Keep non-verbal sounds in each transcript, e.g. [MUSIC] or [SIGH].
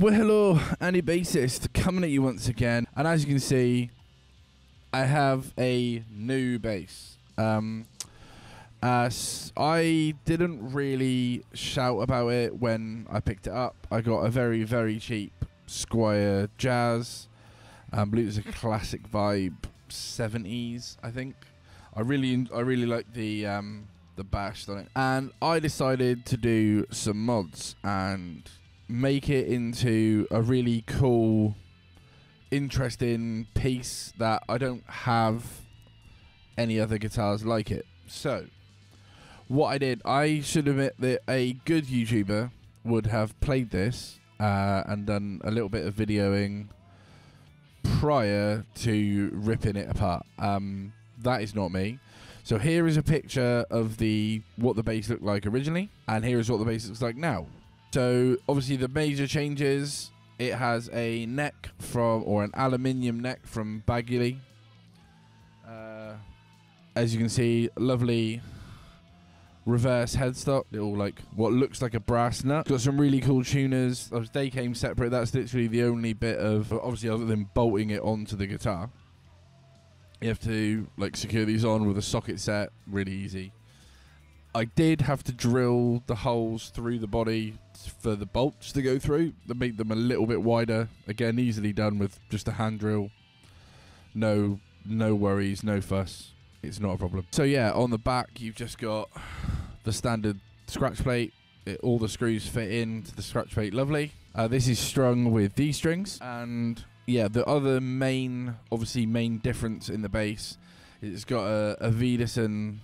Well, hello, Andy Bassist, coming at you once again. And as you can see, I have a new bass. Um, uh, I didn't really shout about it when I picked it up. I got a very, very cheap Squier Jazz. Um, I believe it was a classic vibe 70s, I think. I really, I really like the um, the bash on it, and I decided to do some mods and make it into a really cool, interesting piece that I don't have any other guitars like it. So, what I did, I should admit that a good YouTuber would have played this uh, and done a little bit of videoing prior to ripping it apart. Um, that is not me. So here is a picture of the what the bass looked like originally, and here is what the bass looks like now. So obviously the major changes. It has a neck from or an aluminium neck from Baguley. Uh, as you can see, lovely reverse headstock. Little like what looks like a brass nut. Got some really cool tuners. They came separate. That's literally the only bit of obviously other than bolting it onto the guitar. You have to like secure these on with a socket set. Really easy. I did have to drill the holes through the body for the bolts to go through that make them a little bit wider. Again, easily done with just a hand drill. No, no worries, no fuss. It's not a problem. So yeah, on the back you've just got the standard scratch plate. It, all the screws fit into the scratch plate. Lovely. Uh, this is strung with these strings, and yeah, the other main, obviously main difference in the bass, it's got a, Avedissian.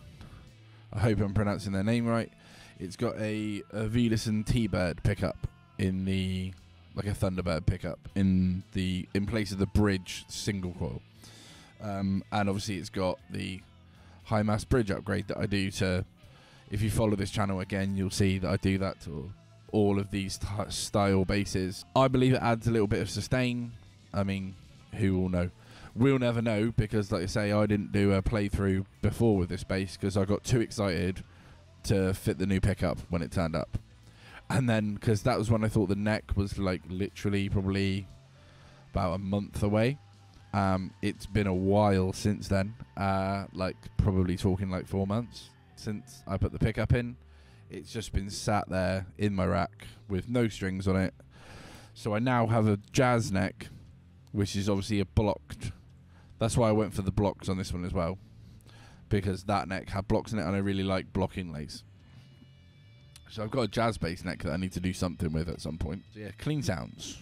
I hope I'm pronouncing their name right. It's got a, Avedissian T-Bird pickup in the like a Thunderbird pickup in the in place of the bridge single coil, um, and obviously it's got the high mass bridge upgrade that I do to. If you follow this channel again, you'll see that I do that to all of these style basses. I believe it adds a little bit of sustain. I mean, who will know? We'll never know because, like I say, I didn't do a playthrough before with this bass because I got too excited to fit the new pickup when it turned up. And then, because that was when I thought the neck was like literally probably about a month away. Um, it's been a while since then, uh, like probably talking like four months since I put the pickup in. It's just been sat there in my rack with no strings on it. So I now have a jazz neck, which is obviously a blocked. That's why I went for the blocks on this one as well, because that neck had blocks in it, and I really like block inlays. So I've got a jazz bass neck that I need to do something with at some point. So yeah, clean sounds.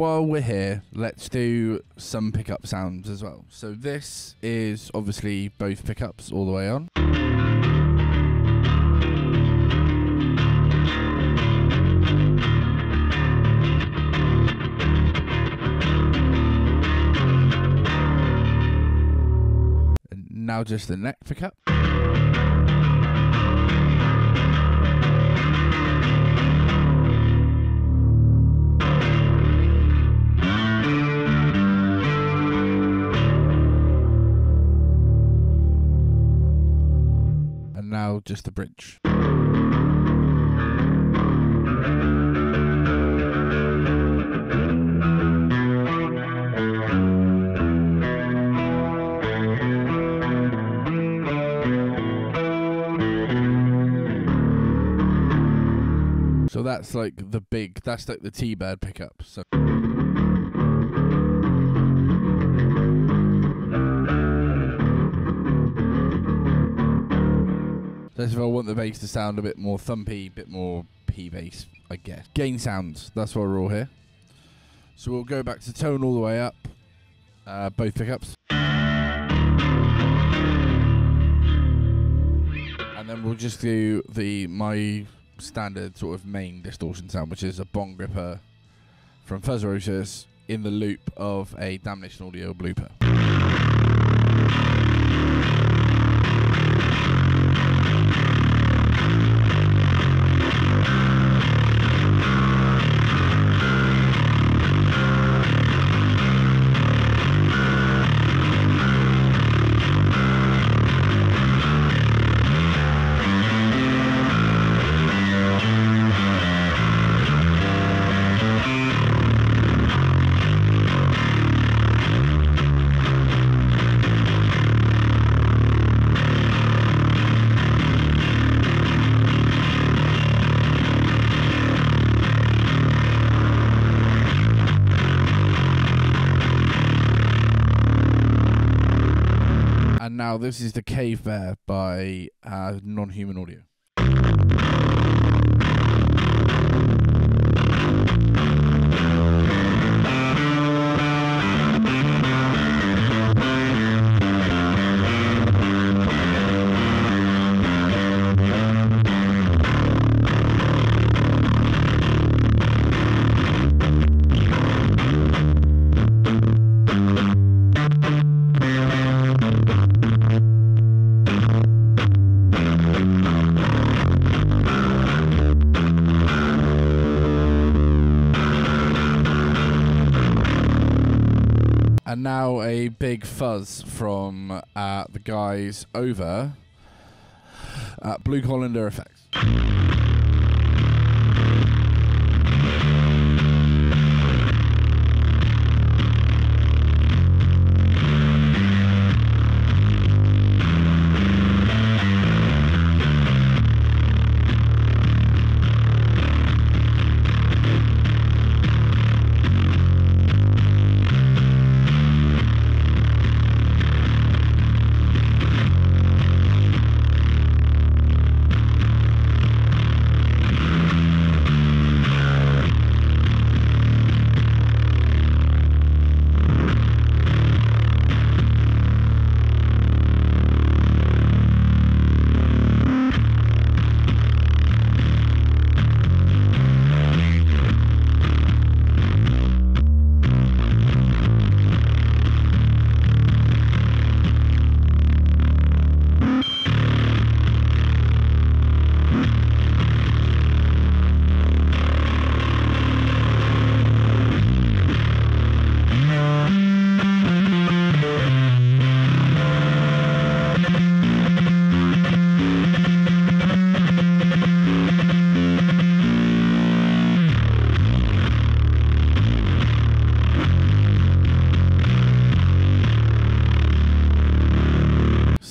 While we're here, let's do some pickup sounds as well. So this is obviously both pickups all the way on. And now just the neck pickup. Just the bridge. So that's like the big, that's like the T-Bird pickup. So. That's if I want the bass to sound a bit more thumpy, a bit more P bass, I guess. Gain sounds, that's why we're all here. So we'll go back to tone all the way up, uh, both pickups. And then we'll just do the my standard sort of main distortion sound, which is a Bongripper from Fuzz in the loop of a Damnation Audio blooper. This is the Cave Bear by uh, Non-Human Audio. And now a big fuzz from uh, the guys over at Blue Colander Effects.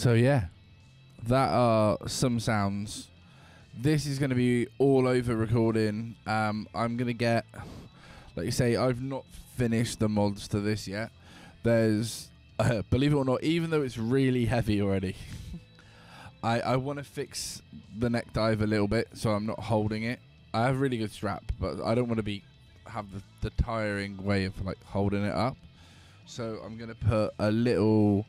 So yeah, that are some sounds. This is going to be all over recording. Um, I'm going to get, like you say, I've not finished the mods to this yet. There's, uh, [LAUGHS] believe it or not, even though it's really heavy already, [LAUGHS] I I want to fix the neck dive a little bit so I'm not holding it. I have a really good strap, but I don't want to be have the, the tiring way of like holding it up. So I'm gonna put a little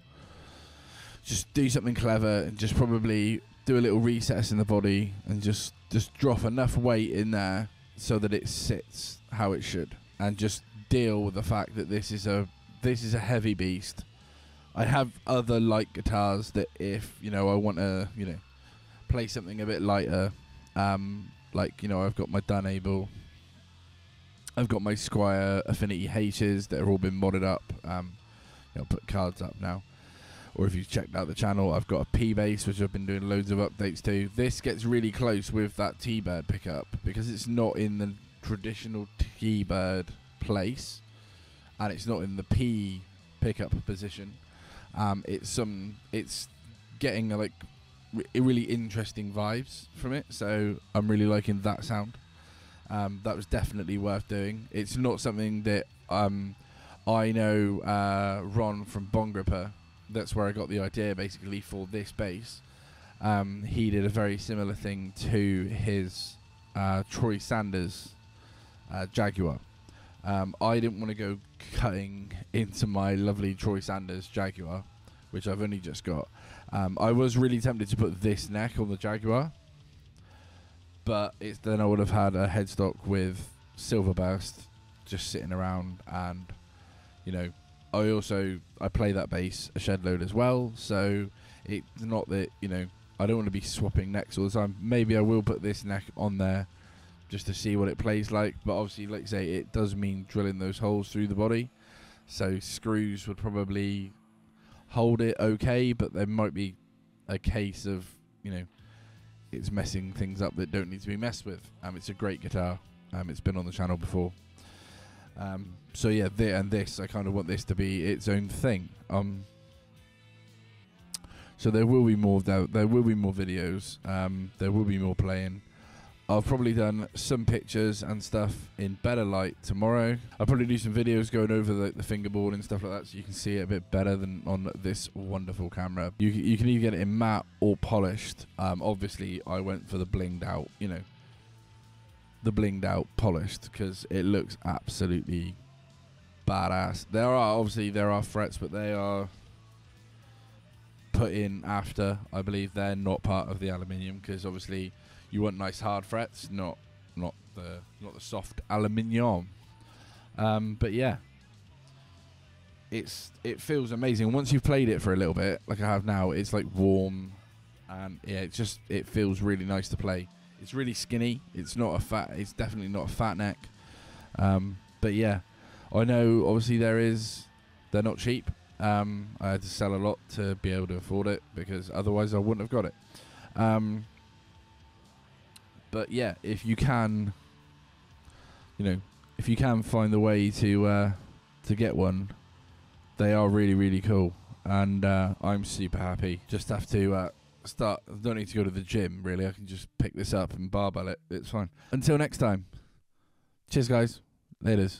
just do something clever and just probably do a little recess in the body and just just drop enough weight in there so that it sits how it should and just deal with the fact that this is a this is a heavy beast. I have other light guitars that if you know I want to you know play something a bit lighter, um, like you know I've got my Dunable, I've got my Squier Affinity H's that have all been modded up. Um, you know, put cards up now. Or if you've checked out the channel, I've got a P bass which I've been doing loads of updates to. This gets really close with that T-Bird pickup because it's not in the traditional T-Bird place, and it's not in the P pickup position. Um, it's some, it's getting like re- really interesting vibes from it. So I'm really liking that sound. Um, that was definitely worth doing. It's not something that um, I know uh, Ron from Bongripper. That's where I got the idea basically for this bass. Um, he did a very similar thing to his uh, Troy Sanders uh, Jaguar. Um, I didn't want to go cutting into my lovely Troy Sanders Jaguar, which I've only just got. Um, I was really tempted to put this neck on the Jaguar, but it's then I would have had a headstock with silver burst just sitting around, and you know, I also I play that bass a shed load as well, so it's not that you know I don't want to be swapping necks all the time. Maybe I will put this neck on there just to see what it plays like, but obviously, like I say, it does mean drilling those holes through the body. So screws would probably hold it okay, but there might be a case of you know it's messing things up that don't need to be messed with. Um, it's a great guitar. Um, it's been on the channel before. Um, so yeah, th- and this I kind of want this to be its own thing. Um, so there will be more. There, there will be more videos. Um, there will be more playing. I've probably done some pictures and stuff in better light tomorrow. I'll probably do some videos going over the, the fingerboard and stuff like that so you can see it a bit better than on this wonderful camera. You, you can either get it in matte or polished. Um, obviously, I went for the blinged out, you know, the blinged out polished because it looks absolutely badass. There are, obviously, there are frets, but they are put in after. I believe they're not part of the aluminium because obviously you want nice hard frets, not not the not the soft aluminium. Um, but yeah, it's it feels amazing once you've played it for a little bit, like I have now. It's like warm, and yeah, it just it feels really nice to play. It's really skinny. It's not a fat. It's definitely not a fat neck. Um, but yeah, I know obviously there is. They're not cheap. Um, I had to sell a lot to be able to afford it because otherwise I wouldn't have got it. Um, but yeah, if you can, you know, if you can find the way to uh, to get one, they are really really cool, and uh, I'm super happy. Just have to uh, start. I don't need to go to the gym really. I can just pick this up and barbell it. It's fine. Until next time. Cheers, guys. Laters.